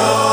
Oh.